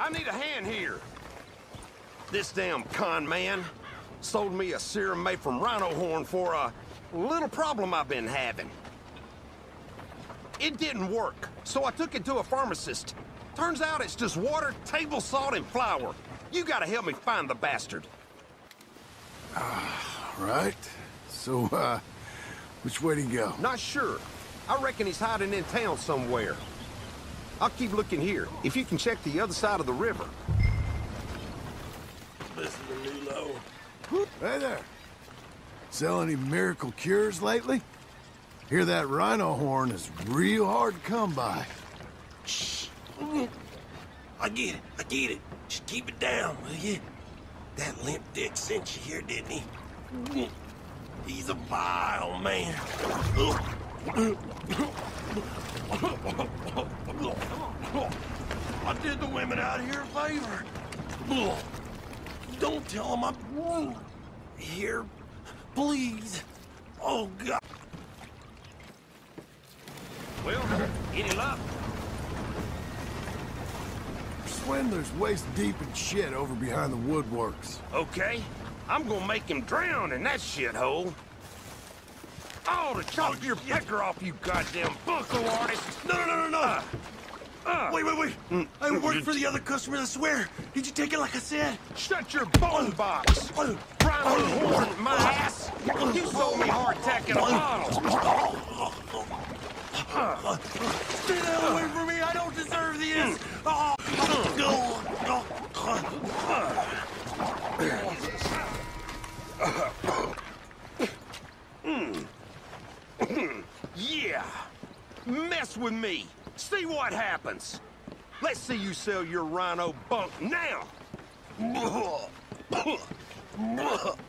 I need a hand here. This damn con man sold me a serum made from rhino horn for a little problem I've been having. It didn't work, so I took it to a pharmacist. Turns out it's just water, table salt, and flour. You gotta help me find the bastard. Right. So, uh, which way to go? Not sure. I reckon he's hiding in town somewhere. I'll keep looking here. If you can check the other side of the river. Listen to Nulo. Hey there. Sell any miracle cures lately? Hear that rhino horn is real hard to come by. Shh. I get it. I get it. Just keep it down, will you? That limp dick sent you here, didn't he? He's a vile man. I did the women out here a favor. Don't tell them I'm here, please. Oh, God. Well, any luck? Swindler's waist deep in shit over behind the woodworks. Okay. I'm gonna make him drown in that shithole. Oh, to chop your pecker off, you goddamn bunko artist! No, no, no, no, no! Uh, uh. Wait, wait, wait! Mm. I work for the other customers, I swear! Did you take it like I said? Shut your bone oh. box! Oh, Rhino oh. horn, my ass! Oh. You sold me hardtack in a bottle! Stay the hell away from me! I don't deserve this! Oh, oh, Yeah! Mess with me! See what happens! Let's see you sell your rhino bunk now!